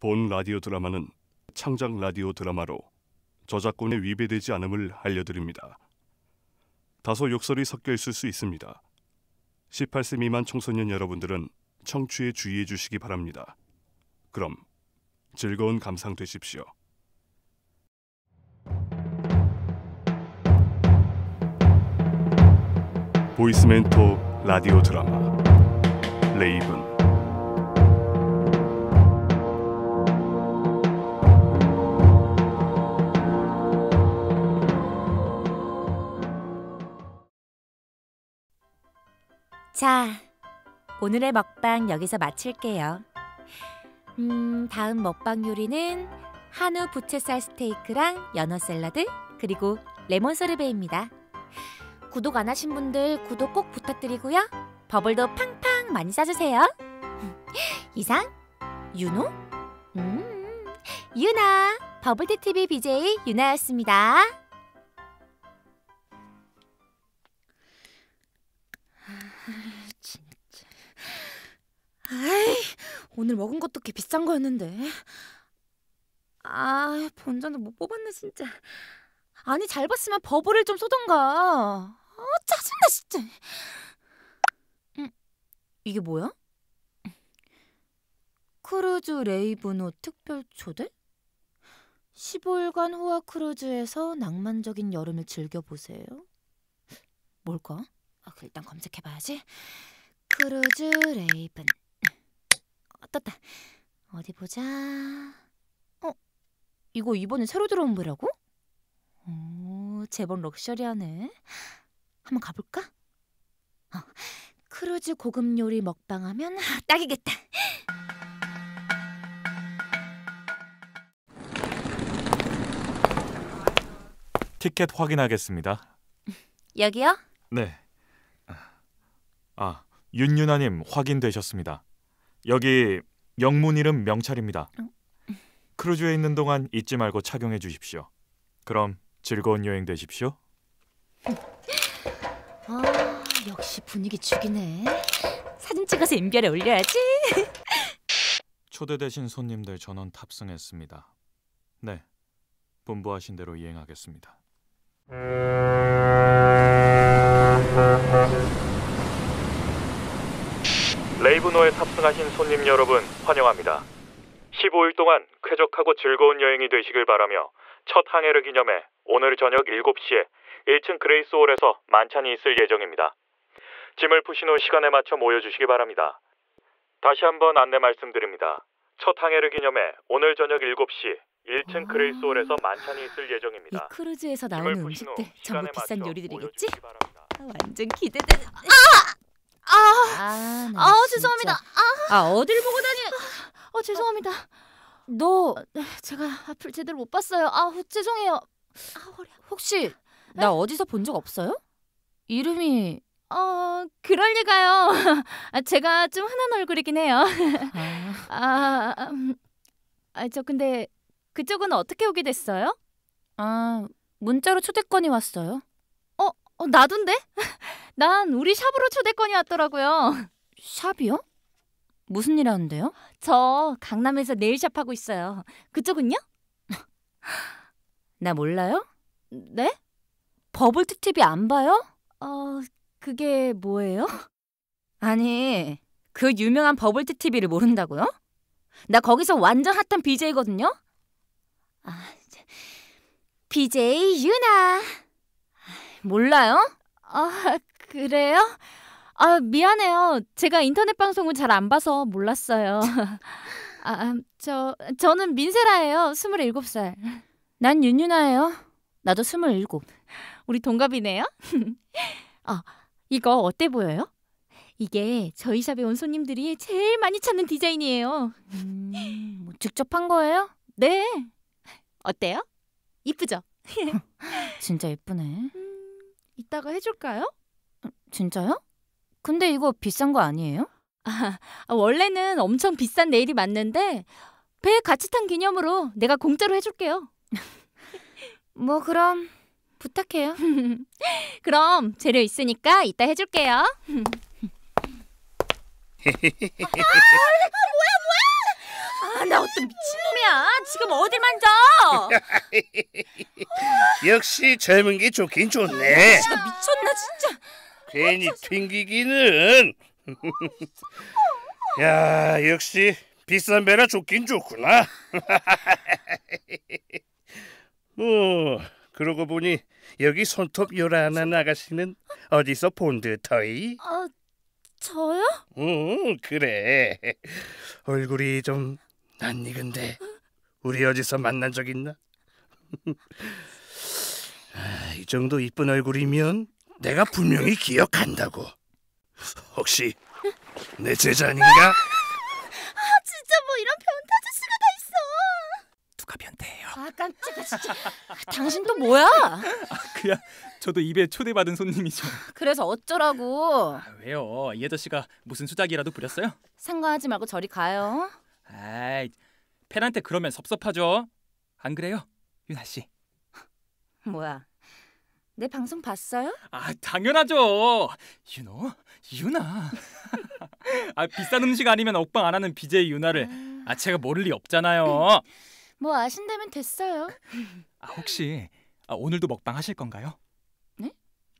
본 라디오 드라마는 창작 라디오 드라마로 저작권에 위배되지 않음을 알려드립니다. 다소 욕설이 섞여 있을 수 있습니다. 18세 미만 청소년 여러분들은 청취에 주의해 주시기 바랍니다. 그럼 즐거운 감상 되십시오. 보이스멘토 라디오 드라마 레이븐 자, 오늘의 먹방 여기서 마칠게요. 음, 다음 먹방 요리는 한우 부채살 스테이크랑 연어 샐러드 그리고 레몬 소르베입니다. 구독 안 하신 분들 구독 꼭 부탁드리고요. 버블도 팡팡 많이 싸주세요. 이상 윤호, 음, 유나 버블티 TV BJ 유나였습니다. 아이, 오늘 먹은 것도 꽤 비싼 거였는데. 아, 본전도 못 뽑았네 진짜. 아니 잘 봤으면 버블을 좀 쏘던가. 아, 짜증나 진짜. 음, 이게 뭐야? 크루즈 레이븐호 특별 초대? 15일간 호화 크루즈에서 낭만적인 여름을 즐겨보세요. 뭘까? 아, 그 일단 검색해봐야지. 크루즈 레이븐. 어, 떴다. 어디 보자. 어, 이거 이번에 새로 들어온 배라고? 오, 제법 럭셔리하네. 한번 가볼까? 어, 크루즈 고급 요리 먹방하면 아, 딱이겠다. 티켓 확인하겠습니다. 여기요? 네. 아, 윤유나님 확인되셨습니다. 여기 영문 이름 명찰입니다. 크루즈에 있는 동안 잊지 말고 착용해 주십시오. 그럼 즐거운 여행 되십시오. 아, 역시 분위기 죽이네. 사진 찍어서 인별에 올려야지. 초대되신 손님들 전원 탑승했습니다. 네, 분부하신 대로 이행하겠습니다. 레이븐호에 탑승하신 손님 여러분 환영합니다. 15일 동안 쾌적하고 즐거운 여행이 되시길 바라며 첫 항해를 기념해 오늘 저녁 7시에 1층 그레이스홀에서 만찬이 있을 예정입니다. 짐을 푸신 후 시간에 맞춰 모여주시기 바랍니다. 다시 한번 안내 말씀드립니다. 첫 항해를 기념해 오늘 저녁 7시 1층 아. 그레이스홀에서 만찬이 있을 이 예정입니다. 크루즈에서 짐을 나오는 음식들 전부 비싼 요리들이겠지? 아, 완전 기대되는. 아, 아, 나아 진짜. 죄송합니다. 아, 아, 어딜 보고 다니? 어 죄송합니다. 너 네, 제가 앞을 제대로 못 봤어요. 아 죄송해요. 아 허리. 혹시 나 어디서 본 적 없어요? 이름이 어 그럴 리가요. 아, 제가 좀 흔한 얼굴이긴 해요. 아, 아, 음, 아, 저 근데 그쪽은 어떻게 오게 됐어요? 아 문자로 초대권이 왔어요. 어 나도인데? 난 우리 샵으로 초대권이 왔더라고요. 샵이요? 무슨 일 하는데요? 저 강남에서 네일샵 하고 있어요. 그쪽은요? 나 몰라요? 네? 버블티 TV 안 봐요? 어 그게 뭐예요? 아니 그 유명한 버블티 TV를 모른다고요? 나 거기서 완전 핫한 BJ거든요. 아. BJ 유나 몰라요? 아 그래요? 아 미안해요. 제가 인터넷 방송을 잘 안 봐서 몰랐어요. 아, 저 저는 민세라예요. 27살. 난 윤유나예요. 나도 스물일곱. 우리 동갑이네요. 아, 이거 어때 보여요? 이게 저희 샵에 온 손님들이 제일 많이 찾는 디자인이에요. 음, 뭐 직접 한 거예요? 네. 어때요? 이쁘죠? 진짜 예쁘네. 이따가 해줄까요? 진짜요? 근데 이거 비싼 거 아니에요? 아, 원래는 엄청 비싼 네일이 맞는데 배 같이 탄 기념으로 내가 공짜로 해줄게요. 뭐 그럼 부탁해요. 그럼 재료 있으니까 이따 해줄게요. 아, 나 이것도 미친놈이야. 지금 어딜 만져? 역시 젊은 게 좋긴 좋네. 지가 미쳤나 진짜. 괜히 튕기기는. 야, 역시 비싼 배라 좋긴 좋구나. 뭐 그러고 보니 여기 손톱 요란한 아가씨는 어디서 본 듯허이? 아, 저요? 응, 그래. 얼굴이 좀 낯익은데 우리 어디서 만난 적 있나? 아, 이 정도 이쁜 얼굴이면 내가 분명히 기억한다고. 혹시 내 제자 아닌가? 진짜 뭐 이런 변태 아저씨가 다 있어. 누가 변태예요? 아 깜짝아 진짜. 당신 또 뭐야? 그야 저도 입에 초대받은 손님이죠. 그래서 어쩌라고? 아, 왜요? 이 아저씨가 무슨 수작이라도 부렸어요? 상관하지 말고 저리 가요. 아이, 팬한테 그러면 섭섭하죠. 안 그래요, 유나 씨? 뭐야? 내 방송 봤어요? 아, 당연하죠. 유노, 유나. 아, 비싼 음식 아니면 먹방 안 하는 BJ 유나를 아, 제가 모를 리 없잖아요. 뭐 아신다면 됐어요. 아, 혹시 아, 오늘도 먹방 하실 건가요? 네?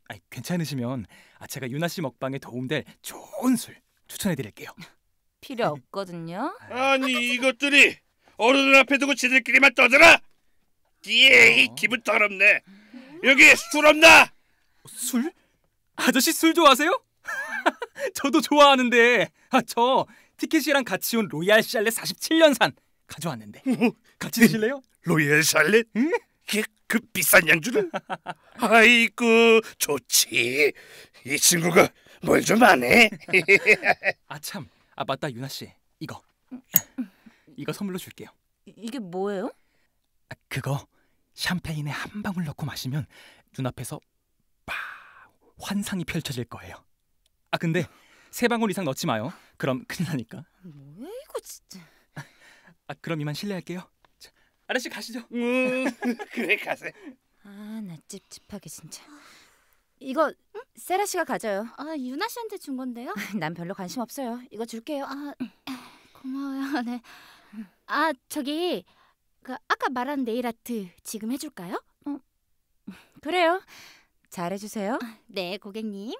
아, 괜찮으시면 아, 제가 유나 씨 먹방에 도움될 좋은 술 추천해 드릴게요. 필요 없거든요. 아니 이것들이 어른들 앞에 두고 지들끼리만 떠들어? 예, 어? 기분 더럽네. 여기 술 없나? 술? 아저씨 술 좋아하세요? 저도 좋아하는데 아, 저 티켓이랑 같이 온 로얄 샬레 47년산 가져왔는데 같이 드실래요? 로얄 샬렛? 응? 그, 그 비싼 양주를? 아이고 좋지. 이 친구가 뭘좀 아네. 아 참, 아 맞다 유나 씨 이거 이거 선물로 줄게요. 이- 이게 뭐예요? 아, 그거 샴페인에 한 방울 넣고 마시면 눈앞에서 막 환상이 펼쳐질 거예요. 아 근데 세 방울 이상 넣지 마요. 그럼 큰일 나니까. 뭐야 이거 진짜. 아 그럼 이만 실례할게요. 자, 아저씨 가시죠. 음, 그래 가세. 아나 찝찝하게 진짜. 이거 세라 씨가 가져요. 아, 유나 씨한테 준 건데요. 난 별로 관심 없어요. 이거 줄게요. 아, 고마워요. 네. 아, 저기 그 아까 말한 네일 아트 지금 해줄까요? 그래요. 잘해주세요. 네, 고객님.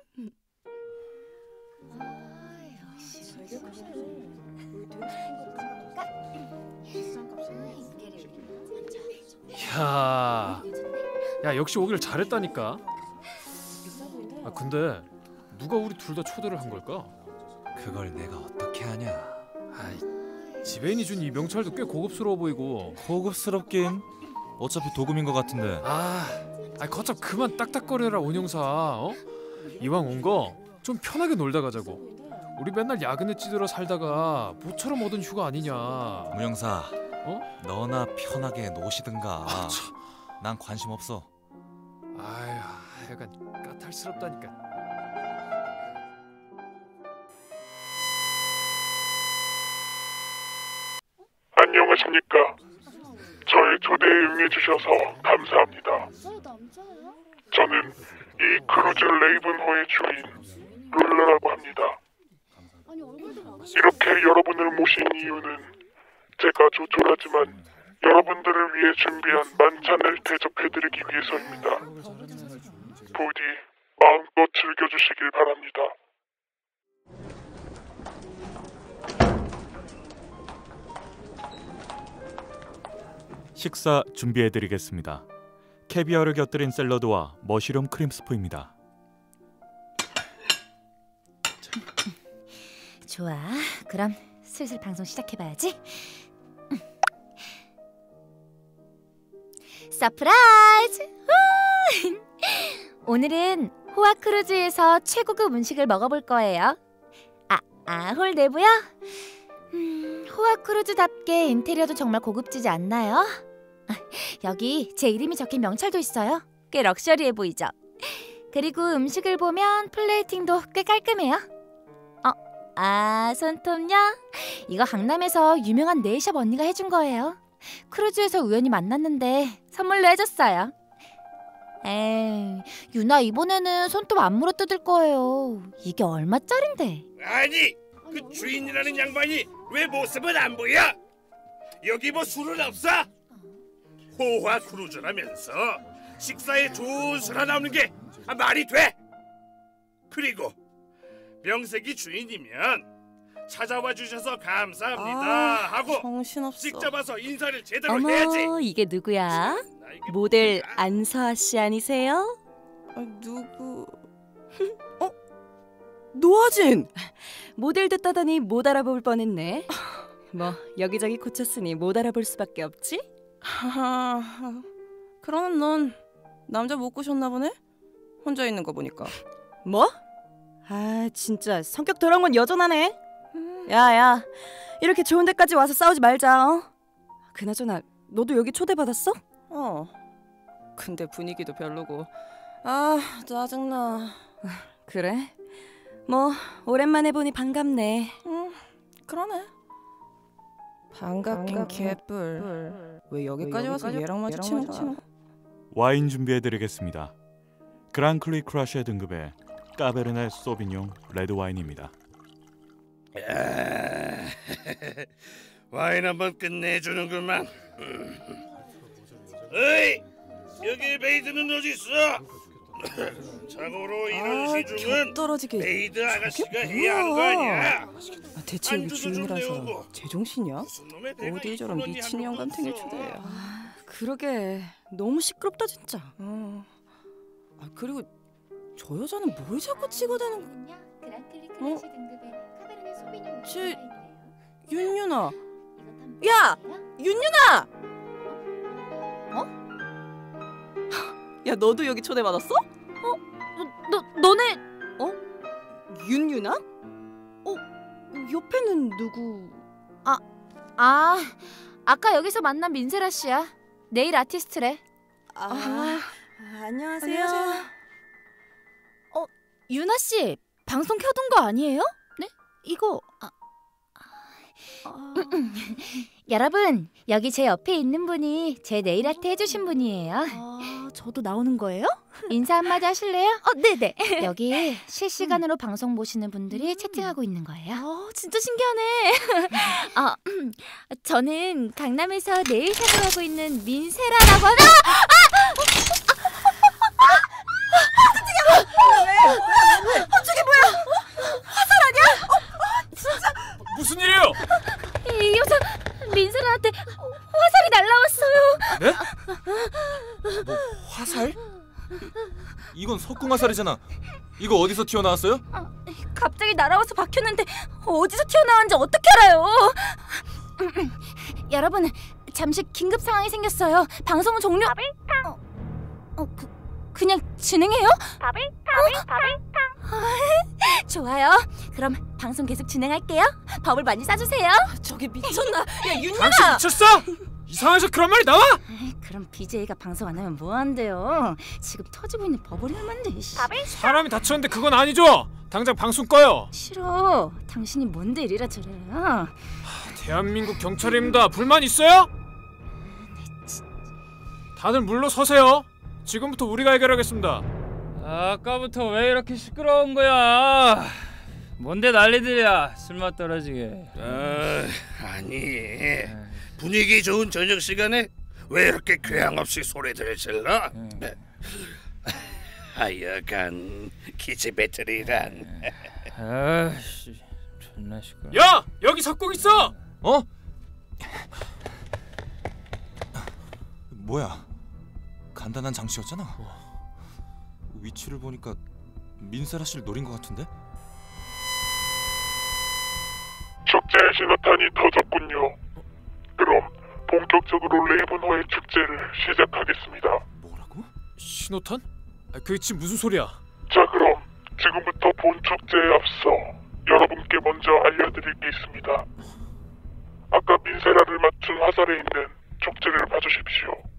야, 야 역시 오길 잘했다니까. 아 근데 누가 우리 둘 다 초대를 한 걸까? 그걸 내가 어떻게 하냐? 아이, 지배인이 준 이 명찰도 꽤 고급스러워 보이고. 고급스럽긴. 어차피 도금인 것 같은데. 아, 아 거참 그만 딱딱거려라 온영사. 어? 이왕 온 거 좀 편하게 놀다 가자고. 우리 맨날 야근에 찌들어 살다가 모처럼 얻은 휴가 아니냐. 무영사. 어? 너나 편하게 노시든가. 아, 참. 난 관심 없어. 아휴, 약간 까탈스럽다니까. 안녕하십니까. 저의 초대에 응해주셔서 감사합니다. 저는 이 크루즈 레이븐호의 주인 룰러라고 합니다. 이렇게 여러분을 모신 이유는 제가 조촐하지만 여러분들을 위해 준비한 만찬을 대접해드리기 위해서입니다. 부디 마음껏 즐겨주시길 바랍니다. 식사 준비해드리겠습니다. 캐비어를 곁들인 샐러드와 mushroom 크림 스프입니다. 좋아. 그럼 슬슬 방송 시작해봐야지. Surprise! 우! 오늘은 호아 크루즈에서 최고급 음식을 먹어볼 거예요. 아, 아, 홀 내부요? 음, 호아 크루즈답게 인테리어도 정말 고급지지 않나요? 아, 여기 제 이름이 적힌 명찰도 있어요. 꽤 럭셔리해 보이죠? 그리고 음식을 보면 플레이팅도 꽤 깔끔해요. 어, 아, 손톱요? 이거 강남에서 유명한 네일샵 언니가 해준 거예요. 크루즈에서 우연히 만났는데 선물로 해줬어요. 에이, 유나 이번에는 손톱 안 물어 뜯을 거예요. 이게 얼마짜린데? 아니 그 주인이라는 양반이 왜 모습은 안 보여? 여기 뭐 술은 없어? 호화 크루즈라면서 식사에 좋은 술 하나 없는 게 아, 말이 돼? 그리고 명색이 주인이면 찾아와 주셔서 감사합니다 아, 하고 정신없어. 직접 와서 인사를 제대로 어머, 해야지. 이게 누구야? 모델? 안서아 씨 아니세요? 누구? 어? 노아진! 모델 됐다더니 못 알아볼 뻔했네. 뭐 여기저기 고쳤으니 못 알아볼 수밖에 없지? 그럼 넌 남자 못 꼬셨나 보네? 혼자 있는 거 보니까. 뭐? 아 진짜 성격 더러운 건 여전하네. 야야 이렇게 좋은 데까지 와서 싸우지 말자. 어? 그나저나 너도 여기 초대받았어? 어. 근데 분위기도 별로고. 아 짜증나. 그래? 뭐 오랜만에 보니 반갑네. 응 그러네. 반갑긴 개뿔. 왜 여기까지 와서 얘랑 마주치는 거야? 와인 준비해드리겠습니다. grand cru classé 등급의 까베르네 소비뇽 레드 와인입니다. 야, 와인 한번 끝내주는구만. 어이, 여기 베이드는 어디 있어? 참고로 이런 시중은 떨어지게. 베이드 아가씨가 해야 하는 거 아니야? 아, 대체 여기 주인이라서. 제정신이야? 어딜 저런 미친 한 영감탱이. 초대해. 아, 그러게 너무 시끄럽다 진짜. 어. 아 그리고 저 여자는 뭘 자꾸 찍어대는? 어? 쟤- 윤윤아. 야, 윤윤아. 어? 야 너도 여기 초대 받았어? 너 너네 어? 윤윤아? 어? 옆에는 누구? 아, 아까 여기서 만난 민세라 씨야. 네일 아티스트래. 아, 안녕하세요. 어, 유나 씨 방송 켜둔 거 아니에요? 네? 이거 아, 아, 여러분, 여기 제 옆에 있는 분이 제 네일 아트 해주신 분이에요. 아, 저도 나오는 거예요? 인사 한마디 하실래요? 어, 네네. 여기 실시간으로 방송 보시는 분들이 채팅하고 있는 거예요. 어, 진짜 신기하네. 아, 저는 강남에서 네일샵을 하고 있는 민세라라고 하는. 무슨 일이에요? 이 여자 민세라한테 화살이 날라왔어요. 뭐 화살? 화살이잖아. 이거 어디서 튀어나왔어요? 갑자기 날아와서 박혔는데 어디서 튀어나왔는지 어떻게 알아요? 여러분 잠시 긴급 상황이 생겼어요. 방송은 종료. 어, 어 그, 그냥 진행해요? 어? 좋아요. 그럼 방송 계속 진행할게요. 밥을 많이 싸주세요. 저게 미쳤나? 야 윤윤아! 당신 미쳤어? 이상해서 그런 말이 나와? 그럼 BJ가 방송 안 하면 뭐 한대요? 지금 터지고 있는 버블이 얼만데? 씨. 사람이 다쳤는데 그건 아니죠. 당장 방송 꺼요. 싫어. 당신이 뭔데 이래라 저래라. 대한민국 경찰입니다. 불만 있어요? 다들 물러서세요. 지금부터 우리가 해결하겠습니다. 아까부터 왜 이렇게 시끄러운 거야? 뭔데 난리들이야? 술맛 떨어지게. 아, 아니 분위기 좋은 저녁 시간에 왜 이렇게 교양 없이 소리들을 질러? 네. 하여간 기지배틀이란 아씨, 존나 시끄러. 야, 여기 석궁 있어. 어? 뭐야? 간단한 장치였잖아. 위치를 보니까 민세라 씨를 노린 것 같은데? 축제의 신호탄이 터졌군요. 그럼 본격적으로 레이븐호의 축제를 시작하겠습니다. 뭐라고? 신호탄? 아, 그게 지금 무슨 소리야? 자 그럼 지금부터 본 축제에 앞서 여러분께 먼저 알려드릴 게 있습니다. 아까 민세라를 맞춘 화살에 있는 족제를 봐주십시오.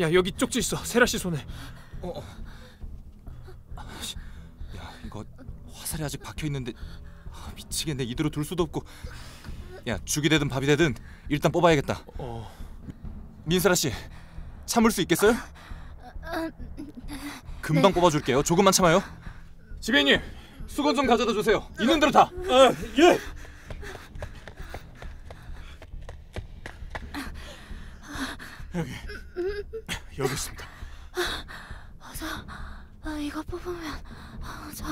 야, 여기 쪽지 있어. 세라 씨 손에. 어. 야 이거 화살이 아직 박혀 있는데 아, 아, 미치겠네. 이대로 둘 수도 없고. 야 죽이 되든 밥이 되든 일단 뽑아야겠다. 어... 민설아씨 참을 수 있겠어요? 금방 네. 뽑아줄게요. 조금만 참아요. 지배인님 수건 좀 가져다 주세요. 있는 대로 다. 아, 예. 여기 여기 있습니다. 아, 어서 아, 이거 뽑으면 저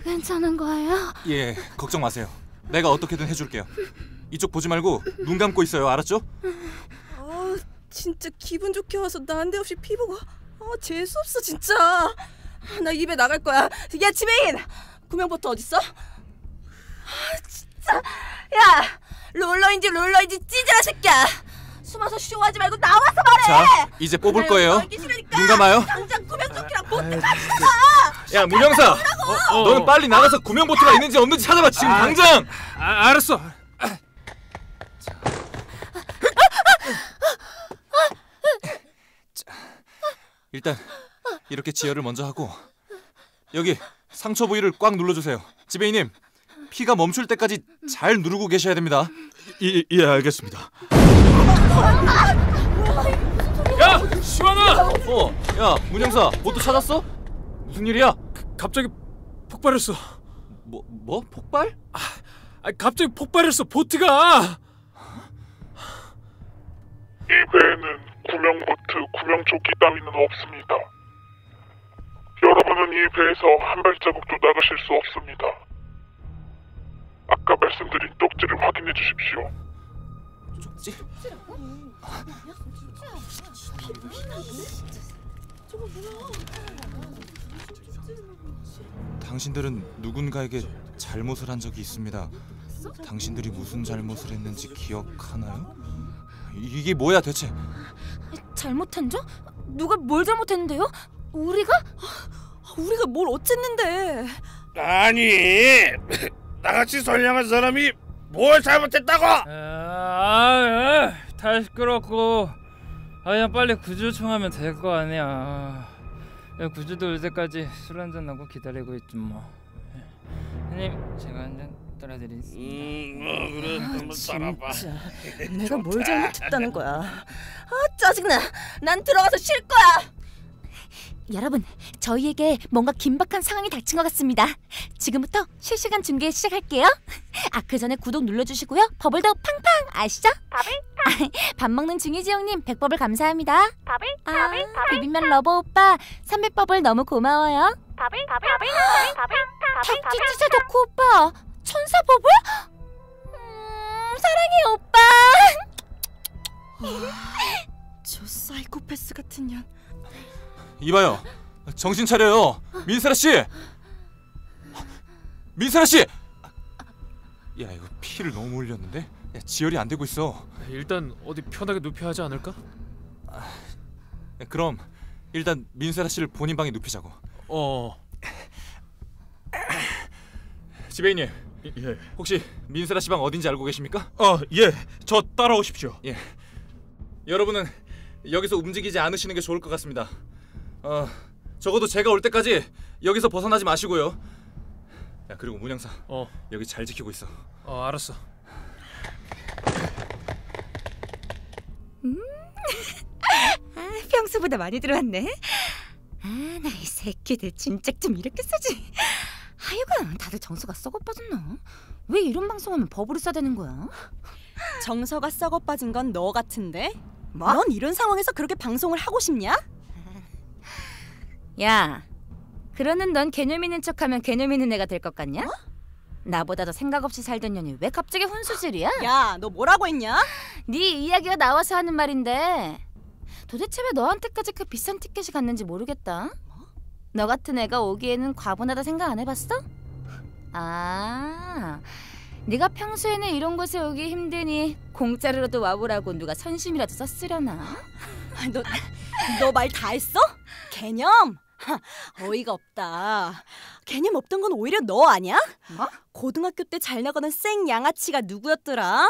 괜찮은 거예요? 예, 걱정 마세요. 내가 어떻게든 해줄게요. 이쪽 보지 말고 눈 감고 있어요. 알았죠? 아 진짜 기분 좋게 와서 난데없이 피부가 아 재수 없어 진짜 아, 나 입에 나갈 거야 야 지배인 구명보트 어딨어? 아 진짜 야 롤러인지 롤러인지 찌질아 새끼야 숨어서 쇼하지 말고 나와서 말해 자, 이제 뽑을 거예요. 눈 감아요. 당장 구명조끼랑 보트 같이 야, 문영사. 너는 빨리 나가서 구명 보트가 있는지 없는지 찾아봐. 지금 아, 당장. 아, 알았어. 일단 이렇게 지혈을 먼저 하고 여기 상처 부위를 꽉 눌러주세요. 지배인님 피가 멈출 때까지 잘 누르고 계셔야 됩니다. 예, 예 알겠습니다. 야, 시원아! 어, 야 문영사 보트 찾았어? 무슨 일이야? 갑자기 폭발했어. 뭐, 뭐? 폭발? 아, 갑자기 폭발했어. 보트가. 이 배에는 구명보트, 구명조끼 따위는 없습니다. 여러분은 이 배에서 한 발자국도 나가실 수 없습니다. 아까 말씀드린 쪽지를 확인해 주십시오. 쪽지? 당신들은 누군가에게 잘못을 한 적이 있습니다. 당신들이 무슨 잘못을 했는지 기억하나요? 이게 뭐야 대체? 잘못한 적? 누가 뭘 잘못했는데요? 우리가? 우리가 뭘 어쨌는데 아니 나같이 선량한 사람이 뭘 잘못했다고? 아, 아, 다 시끄럽고 아 그냥 빨리 구조 요청하면 될 거 아니야. 야, 구조도 올 때까지 술 한잔 하고 기다리고 있지 뭐. 형님 제가 한잔 따라드리겠습니다. 음, 어, 그래 한번 따라봐. 진짜 내가 뭘 잘못했다는 거야 아 짜증나 난 들어가서 쉴 거야 여러분, 저희에게 뭔가 긴박한 상황이 닥친 것 같습니다. 지금부터 실시간 중계 시작할게요. 아, 그 전에 구독 눌러주시고요. 버블도 팡팡 아시죠? 버블 밥 먹는 중이지 형님, 백버블 감사합니다. 버블 아, 비빔면 러버 오빠, 300버블 너무 고마워요. 버블 버블 버블 버블 찌찌 덕후 오빠, 천사 버블? 음, 사랑해 오빠. 저 사이코패스 같은 년 이봐요, 정신 차려요, 민세라 씨. 민세라 씨. 야 이거 피를 너무 흘렸는데? 야, 지혈이 안 되고 있어. 일단 어디 편하게 눕혀 하지 않을까? 야, 그럼 일단 민세라 씨를 본인 방에 눕히자고. 어. 지배인님, 예. 혹시 민세라 씨 방 어딘지 알고 계십니까? 어, 예. 저 따라오십시오. 예. 여러분은 여기서 움직이지 않으시는 게 좋을 것 같습니다. 어, 적어도 제가 올 때까지 여기서 벗어나지 마시고요. 야, 그리고 문영사. 어. 여기 잘 지키고 있어. 어, 알았어. 아, 평소보다 많이 들어왔네. 아, 나 이 새끼들 진짜 좀 이렇게 쓰지. 하여간 다들 정서가 썩어 빠졌나? 왜 이런 방송하면 버블을 싸대는 거야? 정서가 썩어 빠진 건 너 같은데 뭐? 넌 이런 상황에서 그렇게 방송을 하고 싶냐? 야, 그러는 넌 개념 있는 척하면 개념 있는 애가 될 것 같냐? 나보다 더 생각 없이 살던 년이 왜 갑자기 혼수질이야? 야, 너 뭐라고 했냐? 네 이야기가 나와서 하는 말인데 도대체 왜 너한테까지 그 비싼 티켓이 갔는지 모르겠다. 너 같은 애가 오기에는 과분하다 생각 안 해봤어? 아, 네가 평소에는 이런 곳에 오기 힘드니 공짜로라도 와보라고 누가 선심이라도 썼으려나? 너 너 말 다 했어? 개념? 하, 어이가 없다. 개념 없던 건 오히려 너 아니야? 뭐? 고등학교 때 잘 나가는 생 양아치가 누구였더라?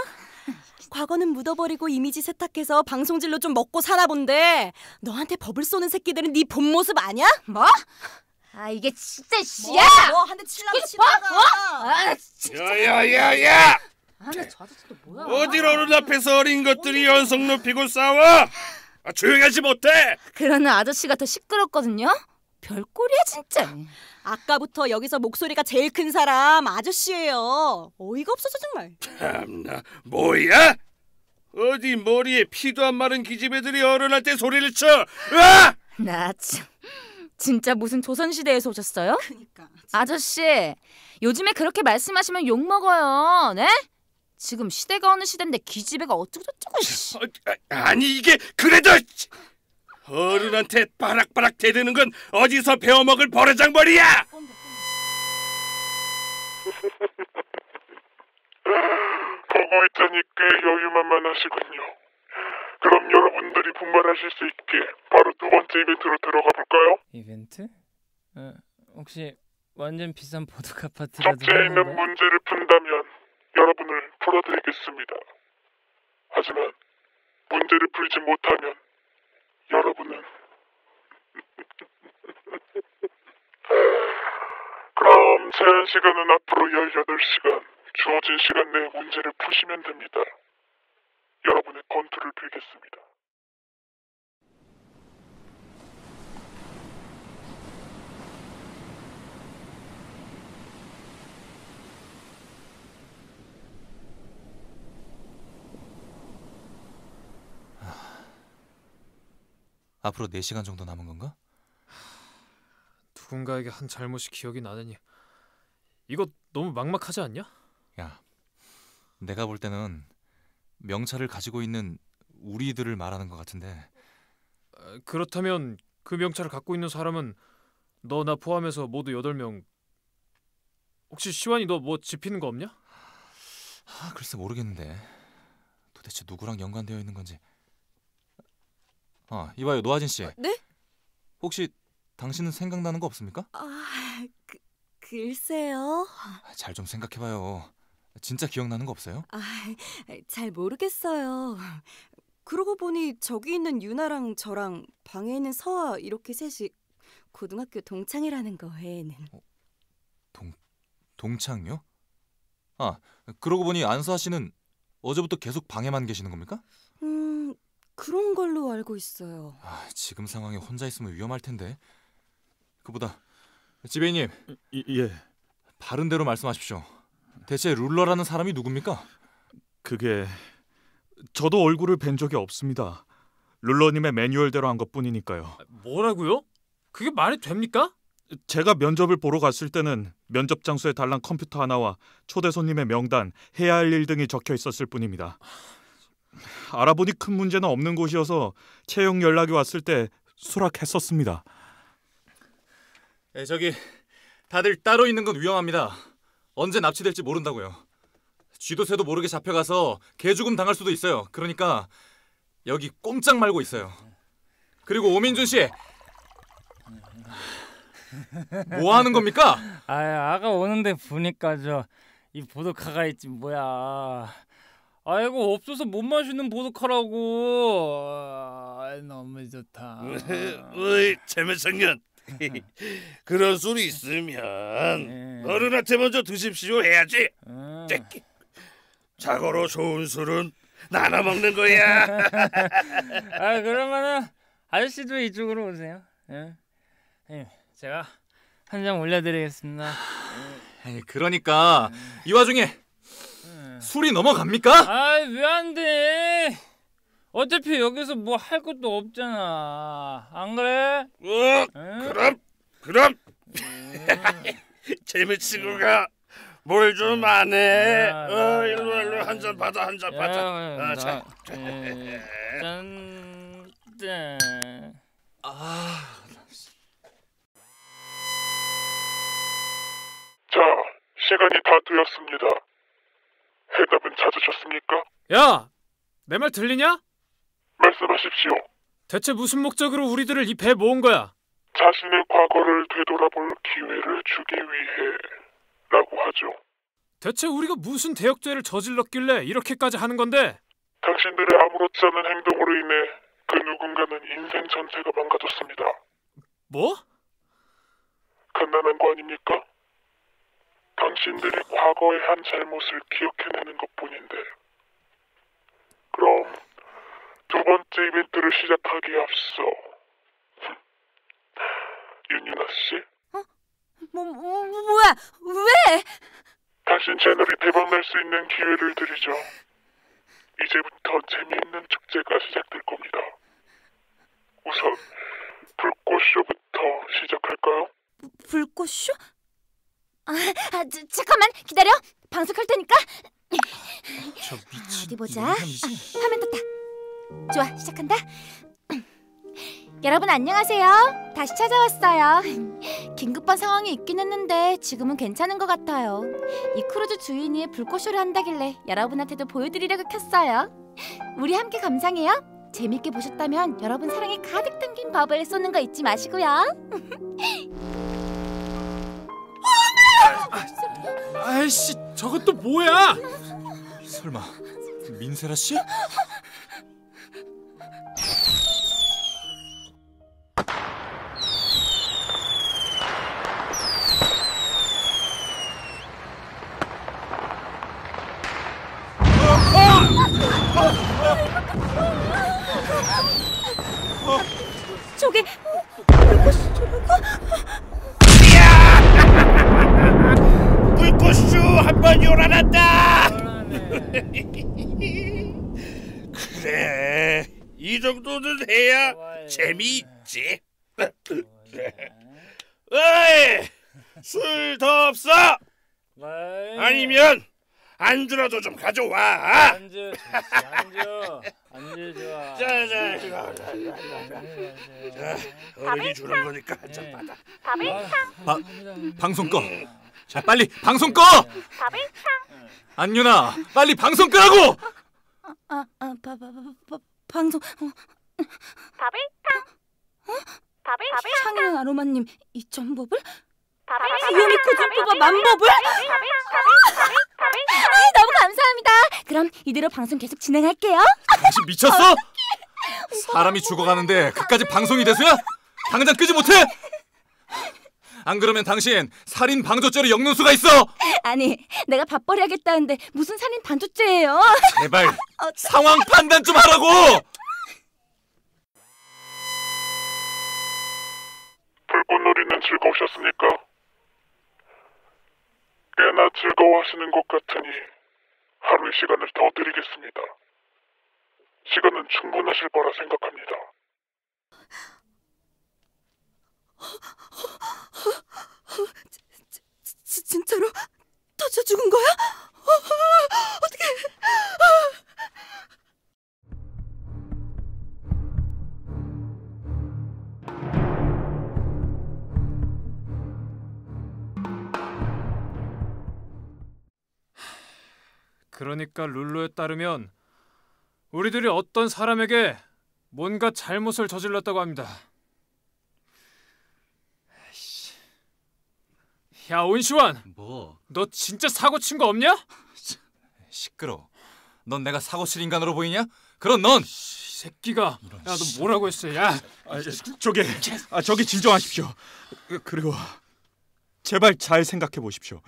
과거는 묻어버리고 이미지 세탁해서 방송질로 좀 먹고 살아본데 너한테 법을 쏘는 새끼들은 네 본 모습 아니야? 뭐? 아 이게 진짜 씨야! 너한 대 치고 치다가 아. 야야야야! 아, 나 저 아저씨 또 뭐야? 어딜 어른 앞에서 어린 것들이 연성 높이고 싸워? 아, 조용히 하지 못해? 그러는 아저씨가 더 시끄럽거든요. 별꼴이야 진짜. 아까부터 여기서 목소리가 제일 큰 사람 아저씨예요. 어이가 없어서 정말. 참나 뭐야? 어디 머리에 피도 안 마른 기집애들이 어른할 때 소리를 쳐. 으아! 나 참. 진짜 무슨 조선시대에서 오셨어요? 그니까. 아저씨, 요즘에 그렇게 말씀하시면 욕 먹어요. 네? 지금 시대가 어느 시대인데 기집애가 어쩌고 저쩌고. 씨. 어, 아, 아니 이게 그래도 씨. 어른한테 바락바락 대드는 건 어디서 배워먹을 버르장머리야. 보고 있자니 꽤 여유만만하시군요. 여러분들이 분발하실 수 있게 바로 두 번째 이벤트로 들어가 볼까요? 이벤트? 어, 혹시 완전 비싼 보드카 파티라도 적재에 있는? 문제를 푼다면 여러분을 풀어드리겠습니다. 하지만 문제를 풀지 못하면 여러분은 그럼 제한 시간은 앞으로 18시간 주어진 시간 내에 문제를 푸시면 됩니다. 여러분의 건투를 빌겠습니다. 앞으로 4시간 정도 남은 건가? 누군가에게 한 잘못이 기억이 나느니 이거 너무 막막하지 않냐? 야, 내가 볼 때는 명찰을 가지고 있는 우리들을 말하는 것 같은데 어, 그렇다면 그 명찰을 갖고 있는 사람은 너 나 포함해서 모두 8명 혹시 시완이 너 뭐 집히는 거 없냐? 아, 글쎄 모르겠는데 도대체 누구랑 연관되어 있는 건지 아, 이봐요 노아진 씨 네? 혹시 당신은 생각나는 거 없습니까? 아, 그, 글쎄요. 잘 좀 생각해봐요 진짜 기억나는 거 없어요? 아, 잘 모르겠어요. 그러고 보니 저기 있는 유나랑 저랑 방에 있는 서아 이렇게 셋이 고등학교 동창이라는 거 외에는 동창요? 아 그러고 보니 안수아 씨는 어제부터 계속 방에만 계시는 겁니까? 음 그런 걸로 알고 있어요. 아, 지금 상황에 혼자 있으면 위험할 텐데 그보다 지배인님 예 바른 대로 말씀하십시오 대체 룰러라는 사람이 누굽니까? 그게 저도 얼굴을 뵌 적이 없습니다. 룰러님의 매뉴얼대로 한 것뿐이니까요. 뭐라고요? 그게 말이 됩니까? 제가 면접을 보러 갔을 때는 면접 장소에 달랑 컴퓨터 하나와 초대 손님의 명단, 해야 할 일 등이 적혀 있었을 뿐입니다. 알아보니 큰 문제는 없는 곳이어서 채용 연락이 왔을 때 수락했었습니다. 예, 저기 다들 따로 있는 건 위험합니다 언제 납치될지 모른다고요 쥐도 새도 모르게 잡혀가서 개죽음 당할 수도 있어요 그러니까 여기 꼼짝 말고 있어요 그리고 오민준 씨 뭐 하는 겁니까? 아, 아까 오는데 보니까 저 이 보드카가 있지 뭐야. 아이고 없어서 못 마시는 보드카라고. 아, 너무 좋다. 어이 재매청년 그런 소리 있으면 어른한테 먼저 드십시오 해야지. 째끼. 자고로 좋은 술은 나눠 먹는 거야. 아 그러면은 아저씨도 이쪽으로 오세요. 예. 예, 제가 한잔 올려드리겠습니다. 에이, 그러니까 이 와중에 술이 넘어갑니까? 아 왜 안 돼? 어차피 여기서 뭐 할 것도 없잖아. 안 그래? 어, 그럼 그럼 재미 친구가 뭘 좀 안 해. 어, 일로 일로 한 잔 받아 한 잔 받아. 아, 자. 짠. 짠. 아. 자, 시간이 다 되었습니다. 해답은 찾으셨습니까? 야, 내 말 들리냐? 말씀하십시오. 대체 무슨 목적으로 우리들을 이 배에 모은 거야? 자신의 과거를 되돌아볼 기회를 주기 위해 라고 하죠. 대체 우리가 무슨 대역죄를 저질렀길래 이렇게까지 하는 건데? 당신들의 아무렇지 않은 행동으로 인해 그 누군가는 인생 전체가 망가졌습니다. 뭐? 간단한 거 아닙니까? 당신들이 과거의 한 잘못을 기억해내는 것뿐인데. 그럼 두 번째 이벤트를 시작하기에 앞서 윤유나 씨, 뭐, 뭐 뭐야? 왜? 당신 채널이 대박날 수 있는 기회를 드리죠. 이제부터 재미있는 축제가 시작될 겁니다. 우선 불꽃쇼부터 시작할까요? 불꽃쇼? 아, 아 저, 잠깐만 기다려. 방송 켤 테니까. 저 미친 어디 보자. 이놈이지. 아, 화면 떴다. 좋아, 시작한다. 여러분 안녕하세요. 다시 찾아왔어요. 긴급한 상황이 있긴 했는데 지금은 괜찮은 것 같아요. 이 크루즈 주인이 불꽃쇼를 한다길래 여러분한테도 보여드리려고 켰어요. 우리 함께 감상해요. 재밌게 보셨다면 여러분 사랑에 가득 담긴 버블 쏘는 거 잊지 마시고요. 아이씨 저것도 뭐야? 설마 민세라 씨? 저게 불꽃쇼 한번 요란한다. 그래, 이 정도는 해야 재미있지. 어이, 술더 없어? 아니면 안주라도 좀 가져와. 안주 안주 안주 좋아. 자, 자, 자, 어른이 주는 거니까 한잔 받아. 바, 방송 꺼. 자 빨리 방송 꺼. 안윤아 빨리 방송 끄라고. 아, 아, 바, 바, 바, 바, 방송 어. 창현 아로마님 이점법을 유니코 준프바 만법을 아, 너무 감사합니다. 그럼 이대로 방송 계속 진행할게요. 당신 미쳤어? 사람이 죽어가는데 그까지 방송이 돼서야? 당장 끄지 못해? 안 그러면 당신 살인 방조죄로 엮는 수가 있어. 아니, 내가 밥벌이 하겠다는데 무슨 살인 반조죄예요? 제발 상황 판단 좀 하라고. 불꽃놀이는 즐거우셨습니까? 꽤나 즐거워하시는 것 같으니 하루의 시간을 더 드리겠습니다. 시간은 충분하실 거라 생각합니다. 지, 진짜로 터져 죽은 거야? 어떻게? 그러니까 룰루에 따르면 우리들이 어떤 사람에게 뭔가 잘못을 저질렀다고 합니다. 아이씨. 야 온시환, 뭐? 너 진짜 사고 친 거 없냐? 시끄러. 넌 내가 사고칠 인간으로 보이냐? 그럼 넌이 새끼가 야 너 뭐라고 했어? 야 아, 저기 아, 저기 진정하십시오. 그- 그리고 제발 잘 생각해 보십시오.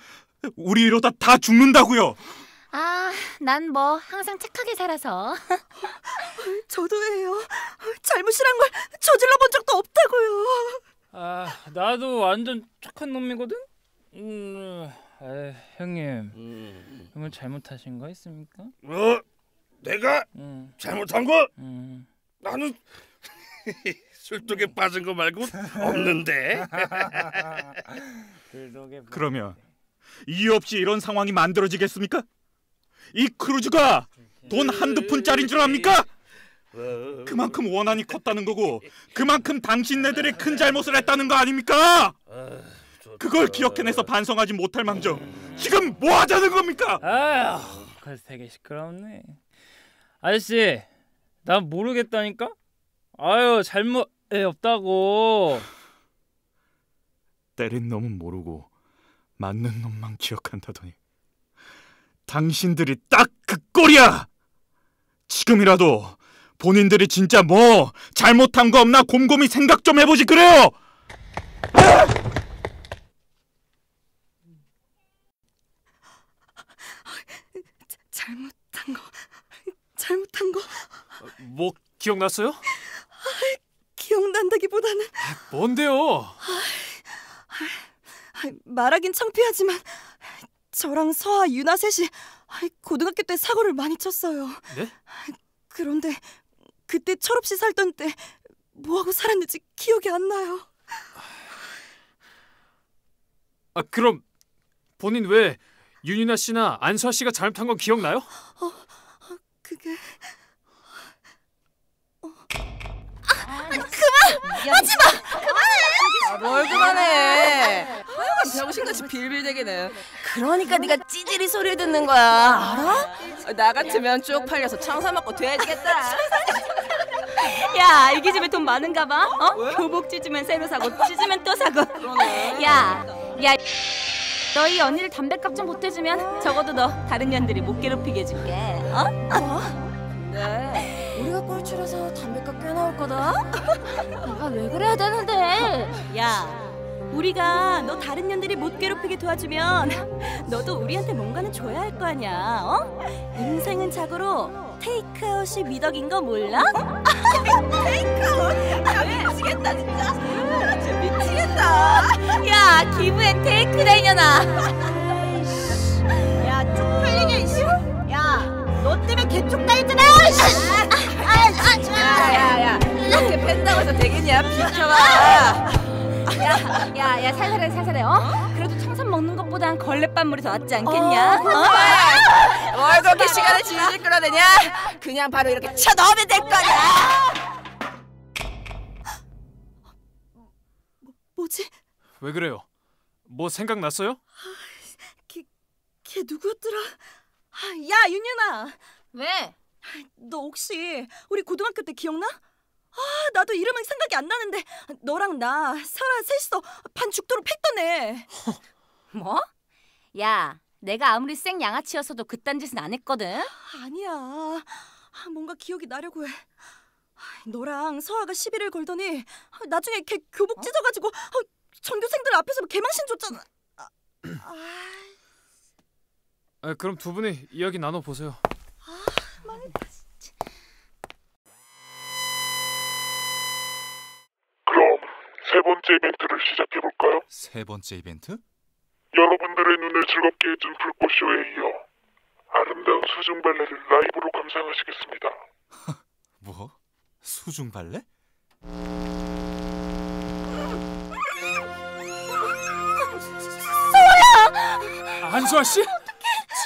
우리 이러다 다 죽는다고요. 아, 난 뭐 항상 착하게 살아서. 저도예요. 잘못이란 걸 저질러 본 적도 없다고요. 아 나도 완전 착한 놈이거든. 음, 아, 형님, 형은 잘못하신 거 있습니까? 어? 내가 음, 잘못한 거? 음. 나는 술독에 빠진 거 말고 없는데. 그러면 이유 없이 이런 상황이 만들어지겠습니까? 이 크루즈가 돈 한두 푼짜리인 줄 압니까? 그만큼 원한이 컸다는 거고 그만큼 당신네들이 큰 잘못을 했다는 거 아닙니까? 그걸 기억해내서 반성하지 못할 망정 지금 뭐 하자는 겁니까? 아휴, 그래서 되게 시끄럽네. 아저씨, 난 모르겠다니까. 아유, 잘못이 없다고. 때린 놈은 모르고 맞는 놈만 기억한다더니 당신들이 딱 그 꼴이야. 지금이라도 본인들이 진짜 뭐 잘못한 거 없나 곰곰이 생각 좀 해보지 그래요. 잘못한 거, 잘못한 거 뭐 기억났어요? 기억난다기보다는 뭔데요? 아, 말하긴 창피하지만 저랑 서아 유나 셋이 아, 곧 고등학교 때 사고를 많이 쳤어요. 네? 그런데 그때 철없이 살던 때 뭐하고 살았는지 기억이 안 나요. 아 그럼 본인 왜 윤유나 씨나 안수아 씨가 잘못한 건 기억나요? 그게 아, 뭘 그만해. 하여간 병신같이 빌빌대기는. 그러니까 네가 찌질이 소리를 듣는 거야. 알아? 나 같으면 쭉 팔려서 창사 맞고 돼지겠다. 야, 이 기집애 돈 많은가 봐. 어? 교복 찢으면 새로 사고 찢으면 또 사고. 야, 야. 너희 언니를 담배값 좀 보태주면 적어도 너 다른 년들이 못 괴롭히게 해줄게. 어? 네. 우리가 꼴찌라서 담배값 꽤 나올 거다. 내가 왜 그래야 되는데? 야, 우리가 너 다른 년들이 못 괴롭히게 도와주면 너도 우리한테 뭔가는 줘야 할 거 아니야. 어? 인생은 자고로 테이크아웃이 미덕인 거 몰라? 테이크아웃? 야, 미치겠다 진짜. 진짜 미치겠다. 야, 기브앤 테이크다 이년아. 야, 쪽팔리냐 이씨. 야, 너 때문에 개쪽달잖아. 야야야. 이렇게 팬다고 해서 되겠냐? 비켜봐. 야, 야, 야, 살살해, 살살해, 어? 그래도 청산 먹는 것보단 걸레밥 물이 더 낫지 않겠냐? 어? 뭘 그렇게 시간을 질질 끌어내냐? 그냥 바로 이렇게 쳐 넣으면 될 거냐? 뭐지? 왜 그래요? 뭐 생각났어요? 걔 누구였더라? 아, 야, 윤윤아. 왜? 너 혹시 우리 고등학교 때 기억나? 아, 나도 이름은 생각이 안 나는데 너랑 나, 설아 셋이서 반 죽도록 팼던 애. 뭐? 야, 내가 아무리 생 양아치였어도 그딴 짓은 안 했거든. 아니야. 아, 뭔가 기억이 나려고 해. 아, 너랑 서아가 시비를 걸더니 아, 나중에 걔 교복 찢어가지고 아, 전교생들 앞에서 개망신 줬잖아. 아, 아, 아, 그럼 두 분이 이야기 나눠 보세요. 그럼 세 번째 이벤트를 시작해 볼까요? 세 번째 이벤트? 여러분들의 눈을 즐겁게 해준 불꽃쇼에 이어 아름다운 수중 발레를 라이브로 감상하시겠습니다. 뭐? 수중 발레? 안수아 씨?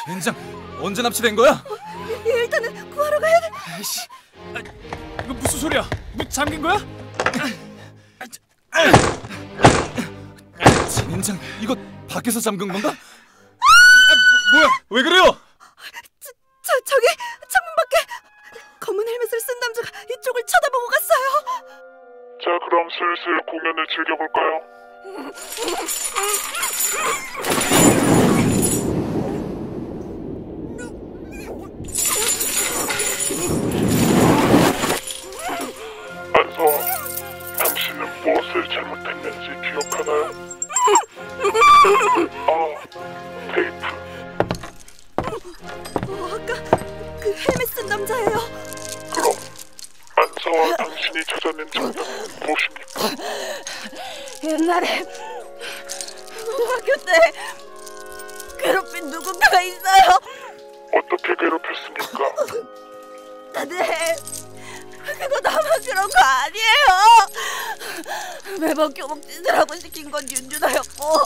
젠장 언제 납치된 거야? 일단은 구하러 가야 돼. 아이씨, 아, 이거 무슨 소리야? 문 잠긴 거야? 젠장 이거 밖에서 잠근 건가? 아, 뭐야? 왜 그래요? 저 저기 창문 밖에 검은 헬멧을 쓴 남자가 이쪽을 쳐다보고 갔어요. 자, 그럼 슬슬 공연을 즐겨볼까요? 안서아, 당신은 무엇을 잘못했는지 기억하나요? 아, 테이프. 어, 아까 그 헬멧 쓴 남자예요. 그럼 안서와 당신이 찾아낸 정답은 무엇입니까? 옛날에 고등학교 때 괴롭힌 누군가가 있어요. 어떻게 괴롭혔습니까? 네. 그거 나만 그런 거 아니에요. 매번 교복짓을 하고 시킨 건 윤준아였고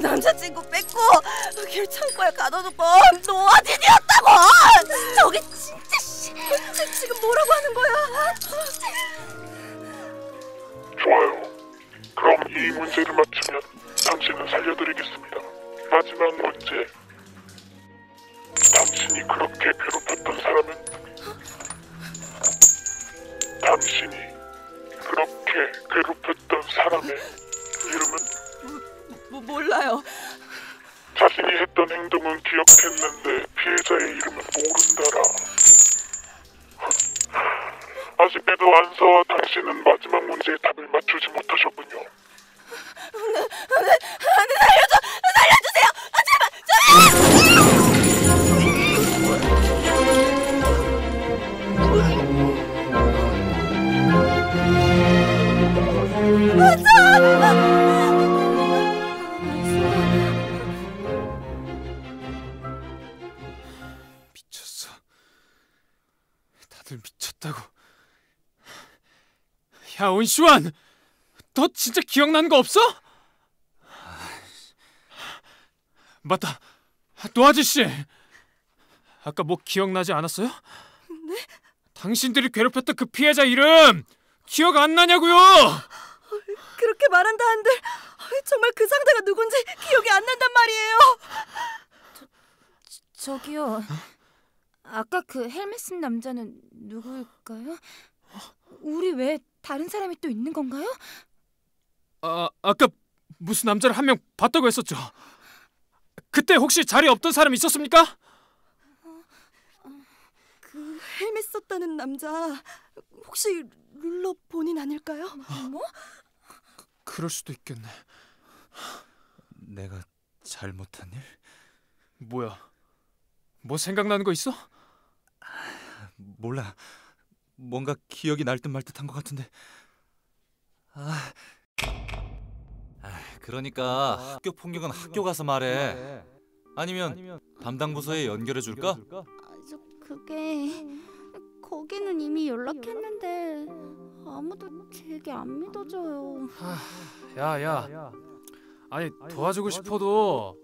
남자친구 뺏고 길 창고에 가둬놓고 노아진이었다고. 저게 진짜 씨. 지금 뭐라고 하는 거야? 좋아요. 그럼 이 문제를 맞추면 당신은 살려드리겠습니다. 마지막 문제. 당신이 그렇게 괴롭혔던 사람은? 당신이 그렇게 괴롭혔던 사람의 이름은? 뭐, 몰라요. 자신이 했던 행동은 기억했는데 피해자의 이름은 모른다라. 아쉽게도 안서와 당신은 마지막 문제의 답을 맞추지 못하셨군요. 야 온시환, 너 진짜 기억나는 거 없어? 맞다, 노 아저씨. 아까 뭐 기억나지 않았어요? 네? 당신들이 괴롭혔던 그 피해자 이름 기억 안 나냐고요? 그렇게 말한다 한들 정말 그 상대가 누군지 기억이 안 난단 말이에요. 저 기요. 아까 그 헬멧 쓴 남자는 누구일까요? 우리 외에 다른 사람이 또 있는 건가요? 아 아까 무슨 남자를 한 명 봤다고 했었죠. 그때 혹시 자리에 없던 사람 있었습니까? 그 헬멧 썼다는 남자 혹시 룰러 본인 아닐까요? 뭐? 그럴 수도 있겠네. 내가 잘못한 일? 뭐야? 뭐 생각나는 거 있어? 몰라. 뭔가 기억이 날 듯 말 듯한 것 같은데. 아, 아, 그러니까 학교 폭력은 학교 가서 말해. 아니면 담당 부서에 연결해 줄까? 저 그게 거기는 이미 연락했는데 아무도 제 얘기 안 믿어줘요. 야야. 아니 도와주고 싶어도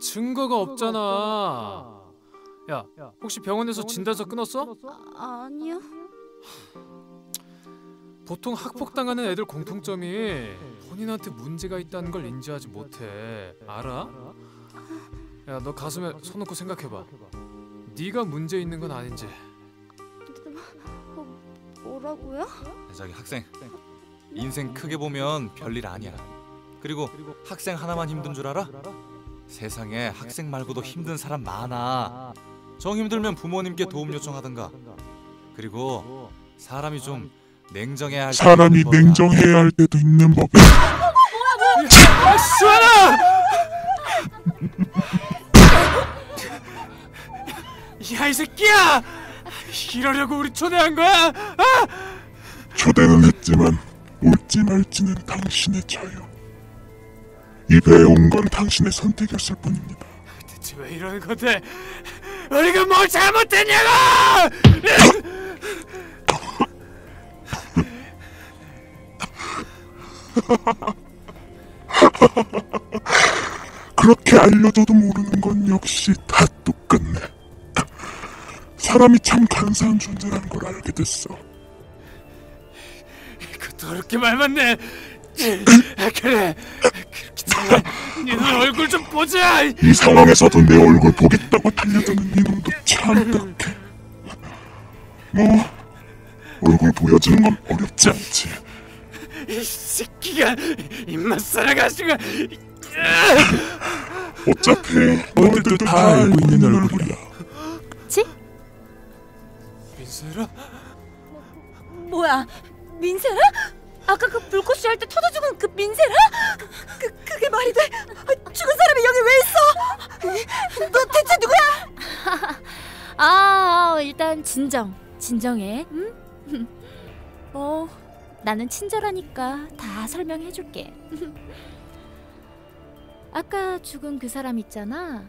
증거가 없잖아. 야 혹시 병원에서 진단서 끊었어? 아, 아니요. 보통 학폭당하는 애들 공통점이 본인한테 문제가 있다는 걸 인지하지 못해. 알아? 야 너 가슴에 손 놓고 생각해 봐. 네가 문제 있는 건 아닌지. 뭐라고요? 저기 학생. 인생 크게 보면 별일 아니야. 그리고 학생 하나만 힘든 줄 알아? 세상에 학생 말고도 힘든 사람 많아. 정 힘들면 부모님께 도움 요청하든가. 그리고 사람이 좀 냉정해야 할 때도 사람이. 냉정해야 할 때도 있는 법에 아, 수아나! 야이 새끼야! 이러려고 우리 초대한 거야? 아! 초대는 했지만 올지 말지는 당신의 자유. 이 배에 온 건 당신의 선택이었을 뿐입니다. 대체 왜 이러는 건데? 우리가 뭘 잘못했냐고! 그렇게 알려줘도 모르는 건 역시 다 똑같네. 사람이 참 간사한 존재라는 걸 알게 됐어. 그 더럽게 말만 내. 아, 그래. 니눈 얼굴 좀 보자. 이 상황에서도 내 얼굴 보겠다고 달려드는 이놈도 참 딱해. 뭐 얼굴 보여주는 건 어렵지 않지. 이 새끼가 입맛 살아가지고. 어차피 너희들도 다 알고 있는 얼굴이야. 민세라? 뭐야? 민세라? 아까 그 불꽃 할때 터져 죽은 그 민세라? 그 그게 말이 돼? 죽은 사람이 여기 왜 있어? 너 대체 누구야? 아, 일단 진정. 진정해. 응? 뭐 나는 친절하니까 다 설명해 줄게. 아까 죽은 그 사람 있잖아.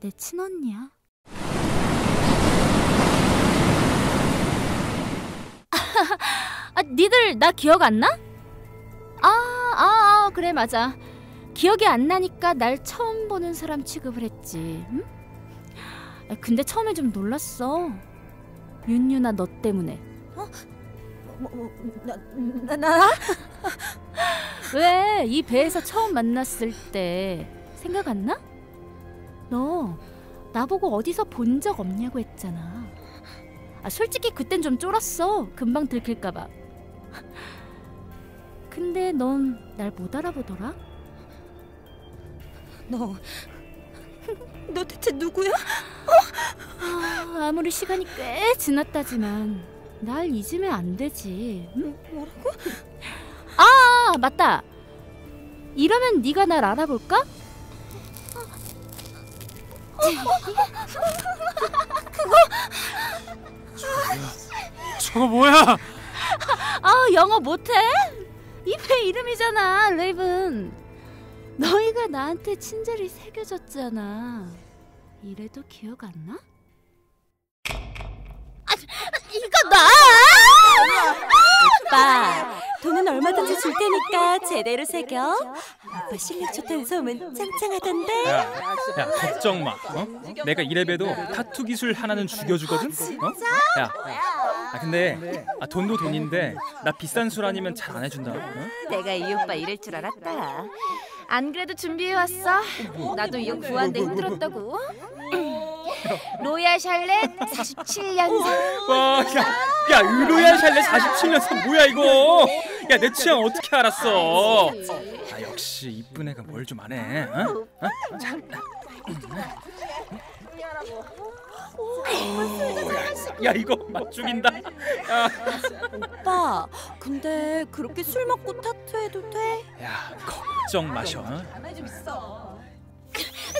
내 친언니야. 아, 니들 나 기억 안 나? 아, 아, 아, 그래 맞아. 기억이 안 나니까 날 처음 보는 사람 취급을 했지. 응? 아, 근데 처음에 좀 놀랐어. 윤유나 너 때문에. 뭐, 뭐, 나, 나, 나? 왜? 이 배에서 처음 만났을 때 생각 안 나? 너 나보고 어디서 본 적 없냐고 했잖아. 아, 솔직히 그땐 좀 쫄았어. 금방 들킬까봐. 근데 넌 날 못 알아보더라? 너, 너 대체 누구야? 아, 아무리 시간이 꽤 지났다지만 날 잊으면 안 되지. 응? 뭐라고? 아 맞다. 이러면 네가 날 알아볼까? 그거 저거, 저거 뭐야? 아 영어 못해? 이배 이름이잖아 레이븐 너희가 나한테 친절히 새겨줬잖아 이래도 기억 안 나? 아, 이거 나! 오빠 돈은 얼마든지 줄 테니까 제대로 새겨. 오빠 실력 좋다는 소문 짱짱하던데. 야, 야 걱정 마. 어? 내가 이래봬도 타투 기술 하나는 죽여주거든. 어? 야, 아 근데 아, 돈도 돈인데 나 비싼 술 아니면 잘 안 해준다. 어? 내가 이 오빠 이럴 줄 알았다. 안 그래도 준비해 왔어. 나도 이거 구하는데 힘들었다고. 로얄 샬렛 47년생. 와, 야, 야, 의로야 샬레 47년생 뭐야 이거? 야, 내 취향 어떻게 알았어? 아, 역시 이쁜 애가 뭘좀 아네. 어? 어? 자, 오, 야, 야, 이거 맛 죽인다. 야, 오빠 근데 그렇게 술 먹고 타투해도 돼? 야, 걱정 마셔.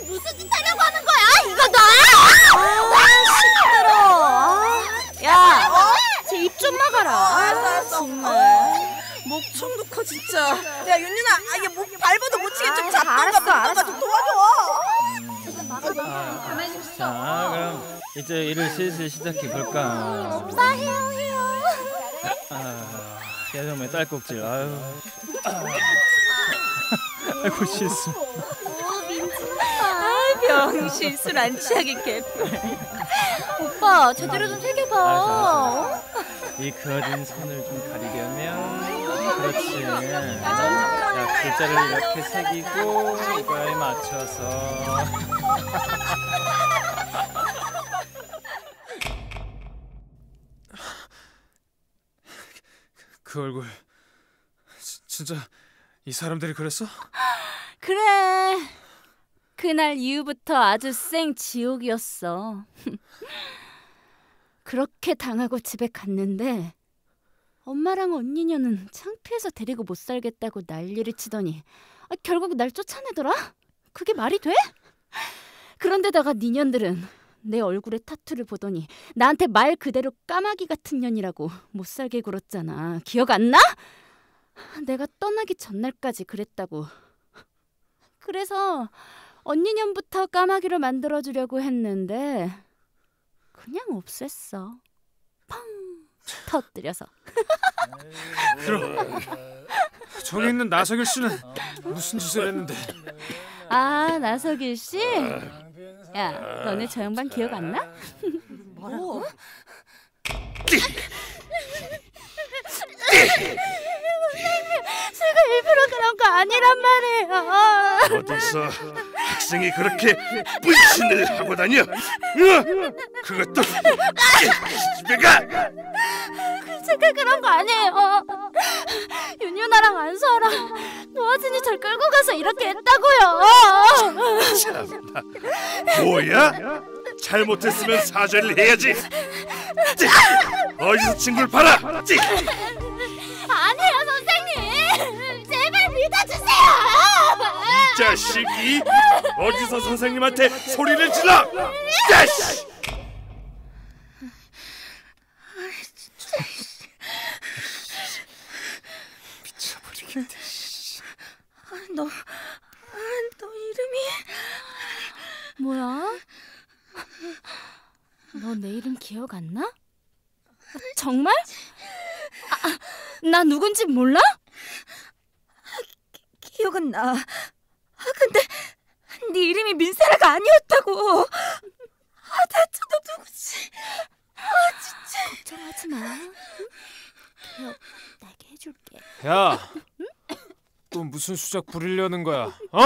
무슨 짓 하려고 하는 거야? 이거 놔! 아, 시끄러. 야, 제 입 좀 막아라. 알았어 알았어 정말 목청 놓고 진짜 야 윤윤아 아, 이게 목 밟아도 못 치게 좀 잡던가 알았어, 잡던가 좀 도와줘 자, 그럼 이제 일을 슬슬 시작해 볼까. 오빠 해요 해요. 아, 계속 딸꾹질. 아유. 아이고 실수. 아, 병신 술 안 취하게 개. 오빠 제대로 좀 새겨봐. 아, 이 그어진 선을 좀 가리려면 그렇지. 자, 글자를 이렇게 새기고 이거에 맞춰서. 그 얼굴 지- 진짜 이 사람들이 그랬어? 그래. 그날 이후부터 아주 생 지옥이었어. 그렇게 당하고 집에 갔는데 엄마랑 언니녀는 창피해서 데리고 못 살겠다고 난리를 치더니 아, 결국 날 쫓아내더라? 그게 말이 돼? 그런데다가 니년들은 내 얼굴에 타투를 보더니 나한테 말 그대로 까마귀 같은 년이라고 못 살게 굴었잖아. 기억 안 나? 내가 떠나기 전날까지 그랬다고. 그래서 언니년부터 까마귀로 만들어주려고 했는데 그냥 없앴어. 펑 터뜨려서. 그럼 저기 있는 나석일 씨는 무슨 짓을 했는데? 아 나석일 씨? 야 너네 저 양반 기억 안 나? 뭐? 제가 일부러 그런 거 아니란 말이에요. 어디서 학생이 그렇게 불신을 하고 다녀? 어? 그것도 집에 가! 제가 그런 거 아니에요. 윤유나랑 안서랑 노아진이 절 끌고 가서 이렇게 했다고요. 참나 뭐야? 잘못했으면 사죄를 해야지 찌! 어디서 친구를 팔아? 찌! 아니에요 선생님. 제발 믿어주세요. 이 자식이 어디서 선생님한테 소리를 질러? 자식! 미쳐버리겠네. 너, 아, 너 이름이 뭐야? 너 내 이름 기억 안 나? 아, 정말? 아, 아, 나 누군지 몰라? 기억은 나. 아, 근데 네 이름이 민세라가 아니었다고. 아, 대체 너 누구지? 아, 진짜. 걱정하지 마. 응? 기억 나게 해줄게. 야, 또 무슨 수작 부리려는 거야? 어?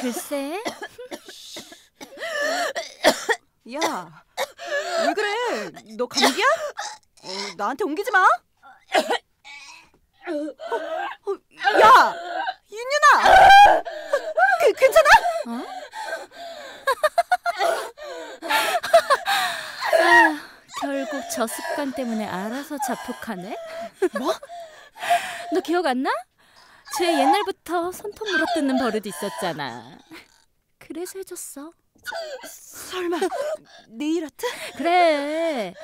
글쎄. 야, 왜 그래? 너 감기야? 어, 나한테 옮기지 마. 어, 어, 야, 윤윤아, 그, 괜찮아? 아, 결국 저 습관 때문에 알아서 자폭하네. 뭐? 너 기억 안 나? 쟤 옛날부터 손톱 물어뜯는 버릇 있었잖아. 그래서 해줬어. 설마 네일 아트? 그래.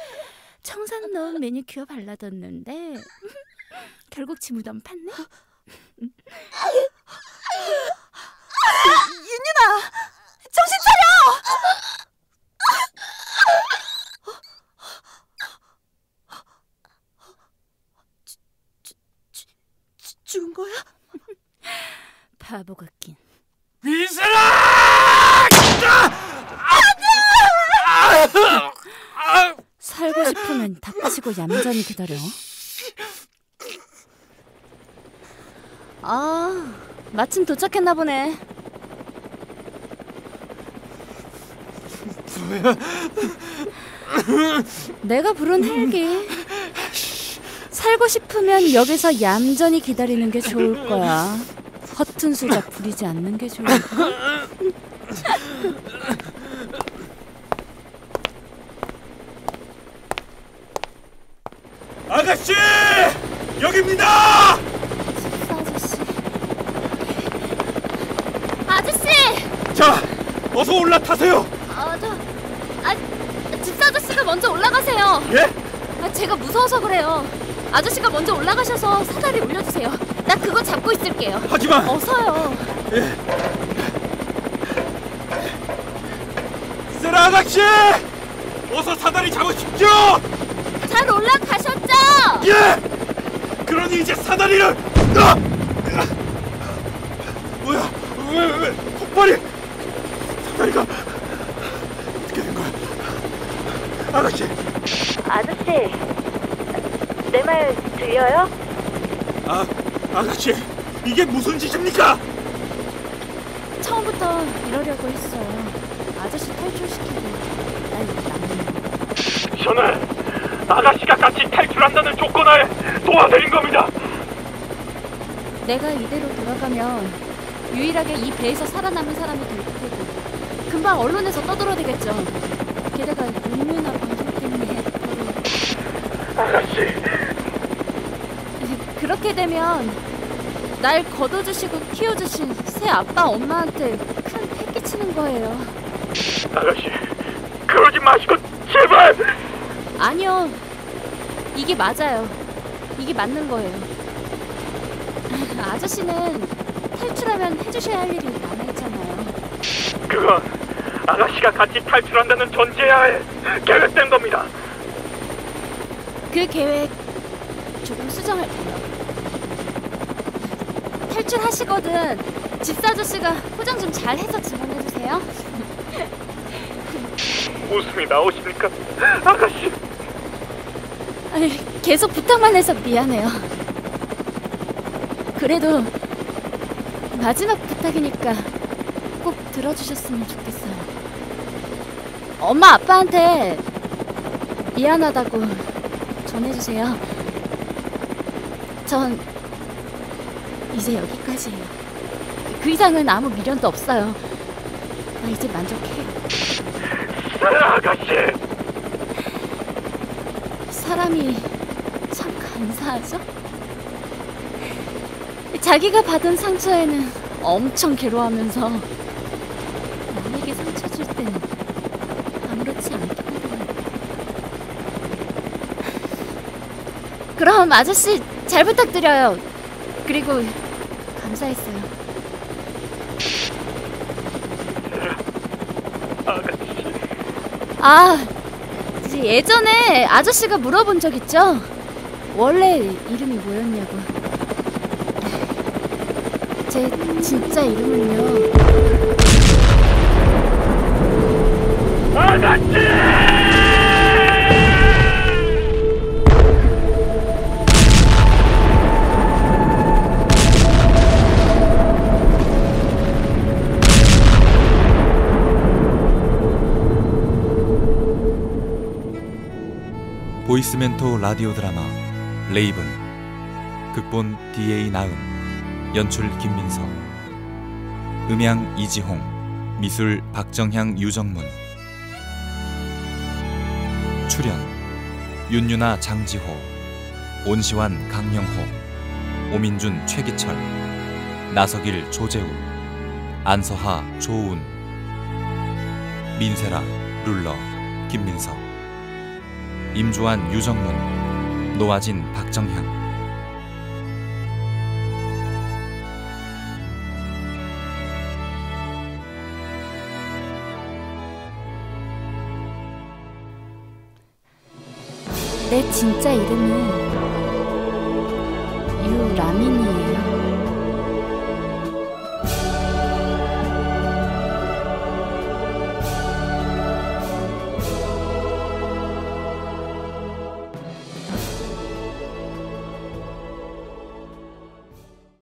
청산 넣은 매니큐어 발라뒀는데 결국 지무덤 팠네. 윤윤아, 정신 차려! 죽은 거야? 바보 같긴. 이슬아! 살고 싶으면 닥치고 얌전히 기다려. 아, 마침 도착했나 보네. 내가 부른 헬기. 살고 싶으면 여기서 얌전히 기다리는 게 좋을 거야. 허튼 수작 부리지 않는 게 좋을 거야. 아가씨! 여기입니다! 아저씨! 자, 어서 올라타세요. 아, 저, 아, 집사 아저씨가 먼저 올라가세요. 예? 아, 제가 무서워서 그래요. 아저씨가 먼저 올라가셔서 사다리 올려주세요. 나 그거 잡고 있을게요. 하지만- 어서요. 세라 아가씨! 어서 사다리 잡으십시오! 잘 올라가셨죠? 예! 그러니 이제 사다리를 아! 뭐야? 왜, 왜, 왜? 폭발이 사다리가 어떻게 된 거야? 아가씨, 아저씨, 내 말 들려요? 아, 아가씨, 이게 무슨 짓입니까? 처음부터 이러려고 했어요. 아저씨 탈출시키고 날 거. 저는 아가씨가 같이 탈출한다는 조건하에 도와드린 겁니다. 내가 이대로 돌아가면 유일하게 이 배에서 살아남은 사람이 될 테고 금방 언론에서 떠들어대겠죠. 게다가 음료나 방송 때문에 아가씨, 그렇게 되면 날 걷어주시고 키워주신 새 아빠 엄마한테 큰 패 끼치는 거예요. 아가씨, 그러지 마시고 제발. 아니요. 이게 맞아요. 이게 맞는 거예요. 아저씨는 탈출하면 해주셔야 할 일이 남아있잖아요. 그건 아가씨가 같이 탈출한다는 전제하에 계획된 겁니다. 그 계획 조금 수정할 테요. 탈출하시거든 집사 아저씨가 포장 좀 잘해서 지원해주세요. 웃음이 나오십니까? 아가씨, 아니, 계속 부탁만 해서 미안해요. 그래도 마지막 부탁이니까 꼭 들어주셨으면 좋겠어요. 엄마 아빠한테 미안하다고 전해주세요. 전 이제 여기까지예요. 그 이상은 아무 미련도 없어요. 나 이제 만족해요. 아가씨. 사람이 참 간사하죠? 자기가 받은 상처에는 엄청 괴로워하면서 남에게 상처 줄 때는 아무렇지 않게 한다는 그럼 아저씨 잘 부탁드려요. 그리고 감사했어요. 아, 이제 예전에 아저씨가 물어본 적 있죠? 원래 이름이 뭐였냐고. 제 진짜 이름은요. 보이스멘토 라디오 드라마 Raven 극본 D.A. 나은 연출 김민서 음향 이지홍 미술 박정향 유정문 출연 윤유나 장지호 온시환 강영호 오민준 최기철 나석일 조재우 안서하 조운 민세라 룰러 김민서 임조한 유정문, 노아진 박정현. 내 진짜 이름은 유라민이